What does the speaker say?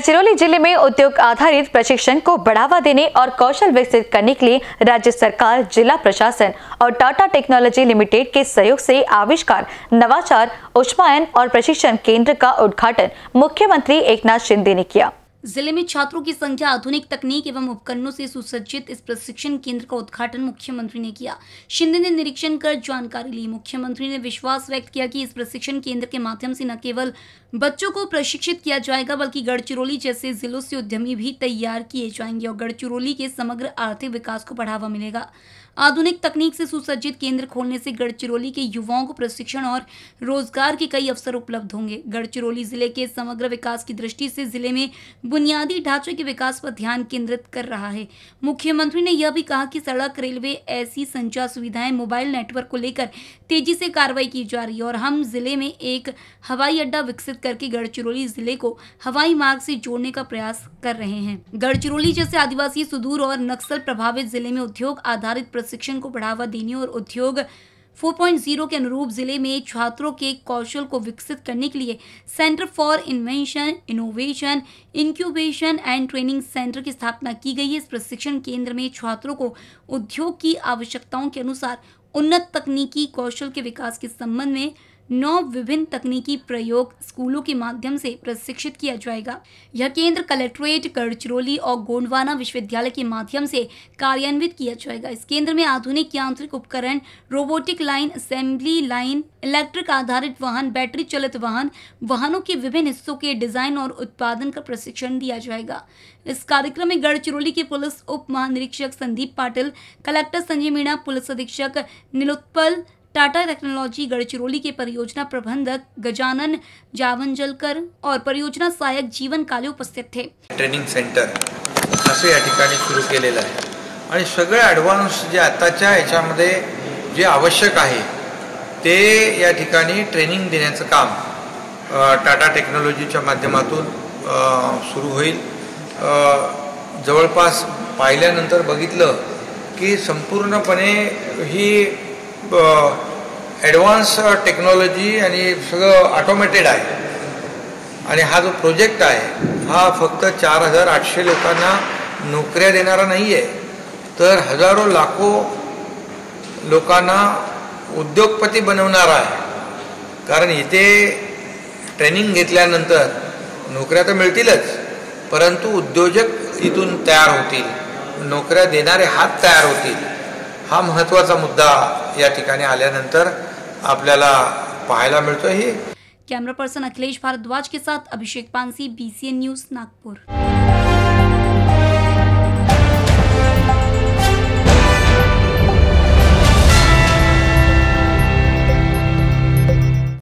ज़िले में उद्योग आधारित प्रशिक्षण को बढ़ावा देने और कौशल विकसित करने के लिए राज्य सरकार, जिला प्रशासन और टाटा टेक्नोलॉजी लिमिटेड के सहयोग से आविष्कार, नवाचार, उष्मायन और प्रशिक्षण केंद्र का उद्घाटन मुख्यमंत्री एकनाथ शिंदे ने किया। ज़िले में छात्रों की संख्या, आधुनिक तकनीक एवं उपकरणों से सुसज्जित इस प्रशिक्षण केंद्र का उद्घाटन मुख्यमंत्री ने किया। शिंदे ने निरीक्षण कर जानकारी ली। मुख्यमंत्री ने विश्वास व्यक्त किया कि इस प्रशिक्षण केंद्र के माध्यम से न केवल बच्चों को प्रशिक्षित किया जाएगा, बल्कि गढ़चिरौली जैसे जिलों से उद्यमी भी तैयार किए जाएँगे और गढ़चिरौली के समग्र आर्थिक विकास को बढ़ावा मिलेगा। आधुनिक तकनीक से सुसज्जित केंद्र खोलने से गढ़चिरौली के युवाओं को प्रशिक्षण और रोज़गार के कई अवसर उपलब्ध होंगे। गढ़चिरौली ज़िले के समग्र विकास की दृष्टि से ज़िले में बुनियादी ढांचे के विकास पर ध्यान केंद्रित कर रहा है। मुख्यमंत्री ने यह भी कहा कि सड़क, रेलवे ऐसी संचार सुविधाएँ मोबाइल नेटवर्क को लेकर तेज़ी से कार्रवाई की जा रही है और हम ज़िले में एक हवाई अड्डा विकसित करके गढ़चिरौली ज़िले को हवाई मार्ग से जोड़ने का प्रयास कर रहे हैं। गढ़चिरौली जैसे आदिवासी, सुदूर और नक्सल प्रभावित ज़िले में उद्योग आधारित प्रशिक्षण को बढ़ावा देने और उद्योग 4.0 के अनुरूप ज़िले में छात्रों के कौशल को विकसित करने के लिए centre for invention, innovation, incubation and training centre की स्थापना की गई है। इस प्रशिक्षण केंद्र में छात्रों को उद्योग की आवश्यकताओं के अनुसार उन्नत तकनीकी कौशल के विकास के संबंध में नौ विभिन्न तकनीकी प्रयोग स्कूलों के माध्यम से प्रशिक्षित किया जाएगा। यह केंद्र कलेक्ट्रेट गढ़चिरौली और गोंडवाना विश्वविद्यालय के माध्यम से कार्यान्वित किया जाएगा। इस केंद्र में आधुनिक यांत्रिक उपकरण, robotic line, assembly line, electric आधारित वाहन, बैटरी चलित वाहन, वाहनों के विभिन्न हिस्सों के डिज़ाइन और उत्पादन का प्रशिक्षण दिया जाएगा। इस कार्यक्रम में गढ़चिरौली के पुलिस उप महानिरीक्षक संदीप पाटिल, कलेक्टर संजय मीणा, पुलिस अधीक्षक नीलोत्पल टाटा टेक्नोलॉजी गढ़चिरौली के परियोजना प्रबंधक गजानन जावंजलकर और परियोजना सहायक जीवन काले उपस्थित थे। ट्रेनिंग सेंटर असं या ठिकाणी सुरू केलेलं आहे. आणि सगळं ॲडव्हान्स जे आत्ताच्या ह्याच्यामध्ये जे आवश्यक आहे ते या ठिकाणी ट्रेनिंग देण्याचं काम टाटा टेक्नॉलॉजीच्या माध्यमातून सुरू होईल. जवळपास पाहिल्यानंतर बघितलं की संपूर्णपणे ही ॲडव्हान्स टेक्नॉलॉजी आणि सगळं ऑटोमॅटेड आहे. आणि हा जो प्रोजेक्ट आहे हा फक्त चार हजार आठशे लोकांना नोकऱ्या देणारा नाही आहे तर हजारो लाखो लोकांना उद्योगपती बनवणारा आहे. कारण इथे ट्रेनिंग घेतल्यानंतर नोकऱ्या तर मिळतीलच परंतु उद्योजक इथून तयार होतील. नोकऱ्या देणारे हात तयार होतील. हा महत्त्वाचा मुद्दा या ठिकाणी आल्यानंतर आपल्याला पाहायला मिळतो ही पर्सन अखिलेश भारद्वाज के साथ अभिषेक पानसी बीसीएन न्यूज नागपूर.